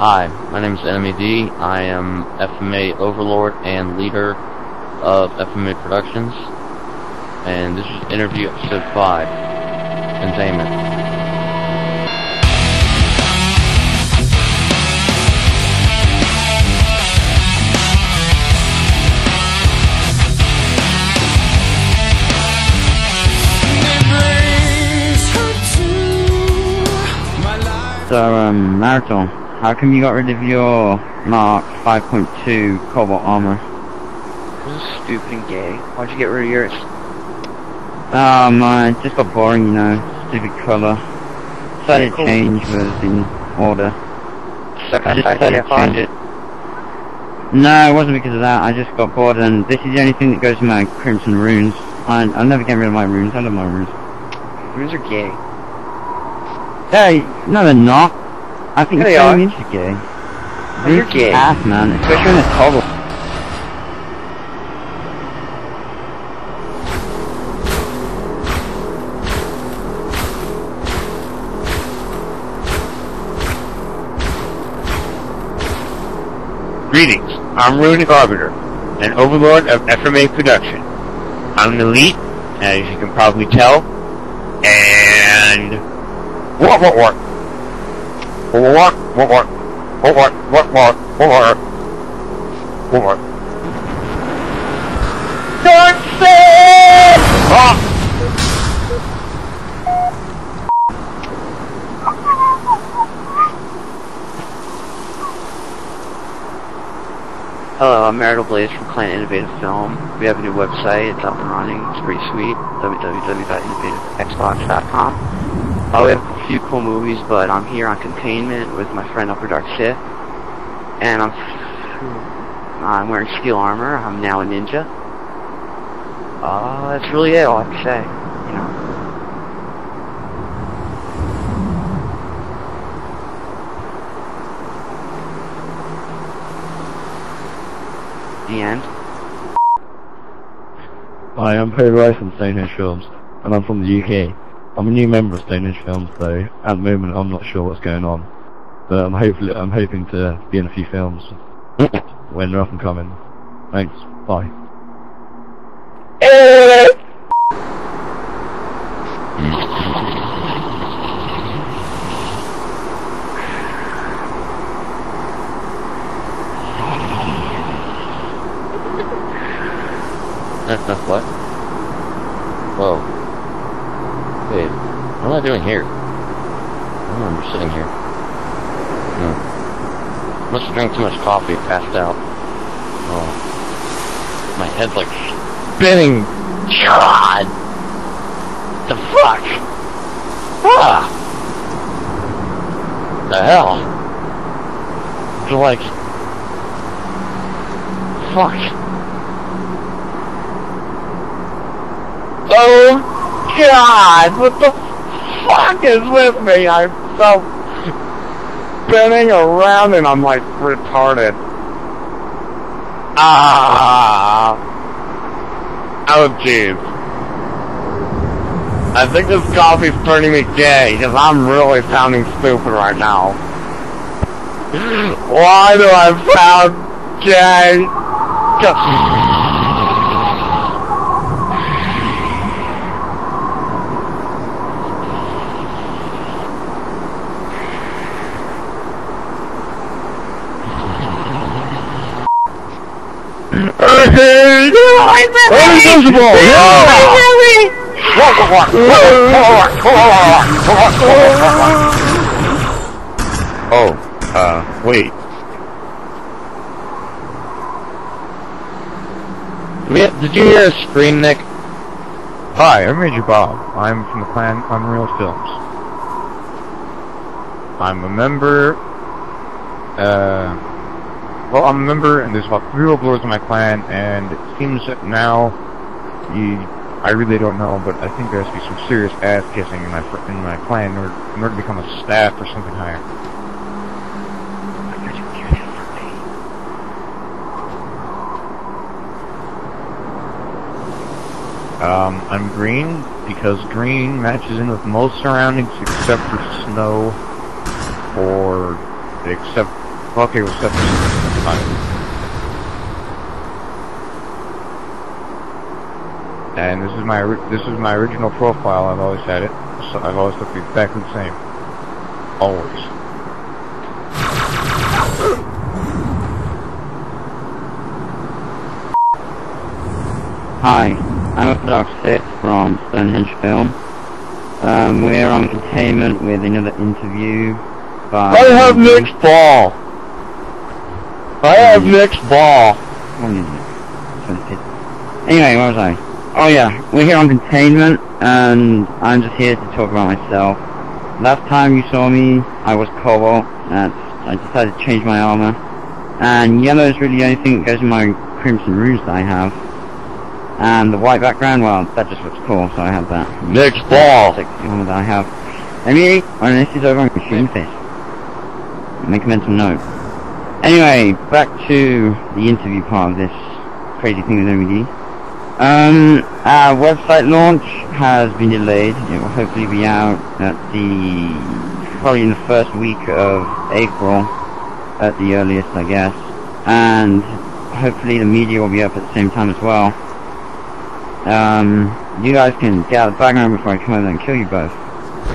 Hi, my name is Enemy D. I am FMA Overlord and leader of FMA Productions. And this is interview episode 5, Containment. So, um, Marathon, how come you got rid of your Mark 5.2 Cobalt armor? This is stupid and gay. Why'd you get rid of yours? Um, uh, it just got boring, you know, stupid colour. Decided to Cool. change was in order. I just decided to change it. No, it wasn't because of that, I just got bored and this is the only thing that goes in my Crimson runes. I, I'm never getting rid of my runes, I love my runes. Runes are gay. Hey, no they're not. I think they you're are. into gay. you're gay. Ass, man, especially in a toggle. Greetings, I'm Rune Arbiter, an overlord of FMA Production. I'm an elite, as you can probably tell, and... What, what, what? Say! Ah! Hello, I'm Marital Blaze from Client Innovative Film. We have a new website. It's up and running. It's pretty sweet. www.innovativexbox.com. We have a few cool movies, but I'm here on Containment with my friend Upper Dark Sith. And I'm I'm wearing steel armor. I'm now a ninja. Uh, that's really it, all I to say. You know. The end. Hi, I'm Perry Rice from Stonehenge Films, and I'm from the UK. I'm a new member of Stonehenge Films, though at the moment I'm not sure what's going on, but I'm hopefully I'm hoping to be in a few films when they're up and coming. Thanks. Bye. What? Whoa. Wait, what am I doing here? I don't remember sitting here. Hmm. Must have drank too much coffee, passed out. Oh. My head's like spinning. God! The fuck? Ah! The hell? It's like... Fuck. Oh God! What the fuck is with me? I'm so spinning around and I'm like retarded. Ah! Oh jeez. I think this coffee's turning me gay because I'm really sounding stupid right now. Why do I sound gay? Just- Oh, uh, wait. Did you hear a scream, Nick? Hi, I'm Major Bob. I'm from the clan Unreal Films. I'm a member, uh, well, I'm a member, and there's about three overlords in my clan, and it seems that now, you, I really don't know, but I think there has to be some serious ass kissing in my in my clan in order, in order to become a staff or something higher. Um, I'm green because green matches in with most surroundings except for snow or except Okay, we'll set this. And this is my this is my original profile. I've always had it. So I've always looked exactly the same. Always. Hi, I'm Orthodox 6 from Stonehenge Film. Um, we're on containment with another interview by... I have mixed ball. I have mm-hmm. mixed ball. What is it? Sorry, kid. Anyway, where was I? Oh yeah, we're here on containment, and I'm just here to talk about myself. Last time you saw me, I was Cobalt, and I decided to change my armor. And yellow is really the only thing that goes with my crimson runes that I have. And the white background, well, that just looks cool, so I have that. Mixed ball. Armor that I have. Anyway, when this is over, I'm gonna shoot in the face. Make a mental note. Anyway, back to the interview part of this crazy thing with MED. Um, our website launch has been delayed. It will hopefully be out at the, probably in the first week of April, at the earliest, I guess. And hopefully the media will be up at the same time as well. Um, you guys can get out of the background before I come over and kill you both.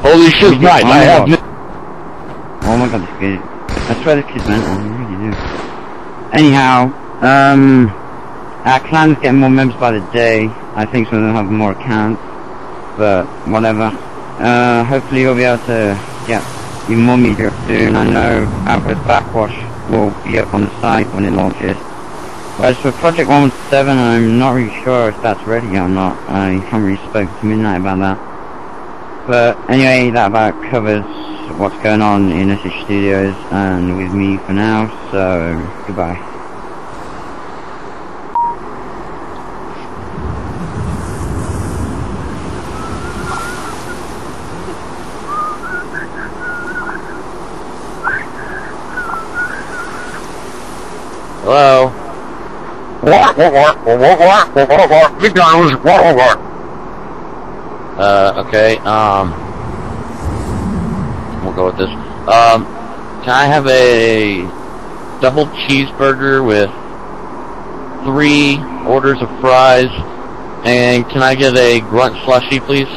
Holy shit, right. I have Oh my god, this kid. I swear this kid's mental, I really do. Anyhow, um, our clan's getting more members by the day. I think some of them have more accounts, but whatever. Uh, hopefully you'll be able to get your media soon. I know Alpha's Backwash will be up on the site when it launches. Whereas for Project 117, I'm not really sure if that's ready or not. I haven't really spoken to Midnight about that. But anyway, that about covers what's going on in SH Studios and with me for now, so goodbye. Hello? What? What? What? we'll go with this. Um, can I have a double cheeseburger with three orders of fries? And can I get a grunt slushy, please?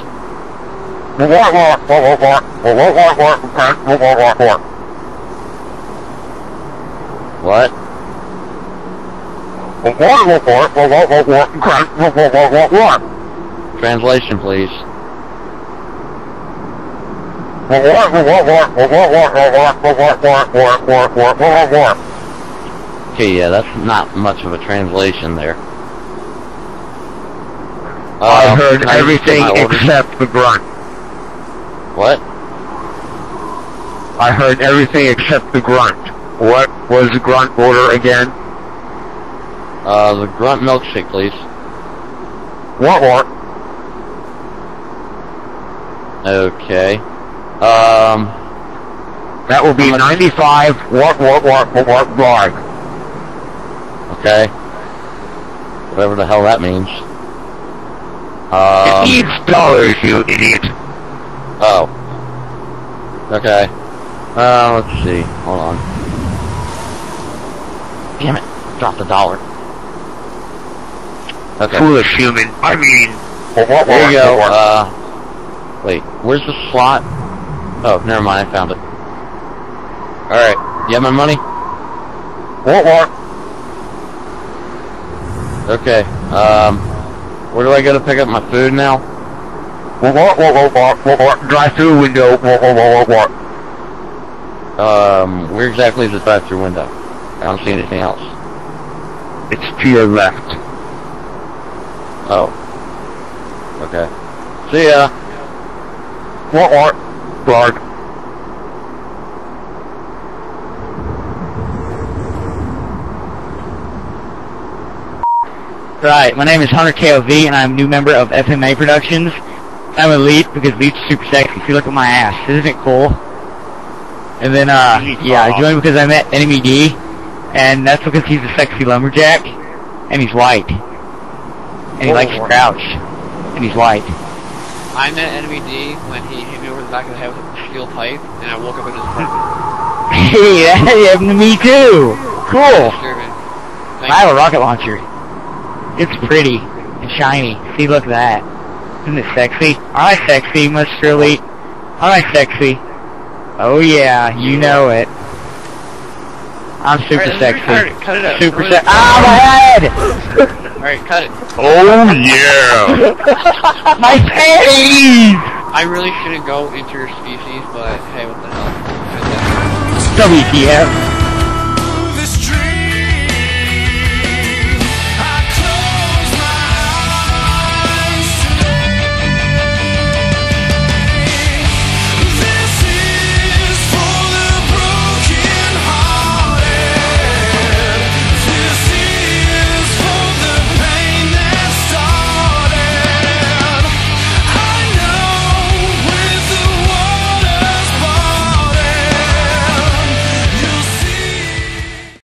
What? Translation, please. Okay, yeah, that's not much of a translation there. I Um, heard I everything except the grunt. What? I heard everything except the grunt. What was the grunt order again? Uh, the grunt milkshake, please. What? What? Okay. Um, That will be 95. What? What? What? What? What? What? okay. Whatever the hell that means. Um, It needs dollars, you idiot. oh. Okay. Uh, let's see. Hold on. Damn it. Dropped a dollar. Okay. Foolish human. I mean. There you go. Uh, wait. Where's the slot? Oh, never mind. I found it. Alright. You have my money? What? What? Okay. Um, where do I go to pick up my food now? What? What? What? What? What? What? Drive-through window. What? What? What? What? What? Um, where exactly is the drive-through window? I don't see anything else. It's to your left. Oh. Okay. See ya. What? What? Guard. Right, my name is Hunter KOV, and I'm a new member of FMA Productions. I'm elite because elite's super sexy. If you look at my ass, isn't it cool? And then, uh, yeah, I joined because I met Enemy D, and that's because he's a sexy lumberjack, and he's white. And he likes to crouch, and he's white. I met Enemy D when he hit me over the back of the head with a steel pipe, and I woke up in his apartment. Hey, that happened to me too. Cool. I have a rocket launcher. It's pretty and shiny. See, look at that. Isn't it sexy? Alright, sexy, Mr. Elite. Alright, sexy. Oh yeah, you know it. I'm super Alright, sexy. Cut it, out. Super sexy. Ah, my head! Alright, cut it. Oh yeah! My panties! I really shouldn't go into your species, but hey, what the hell. WTF.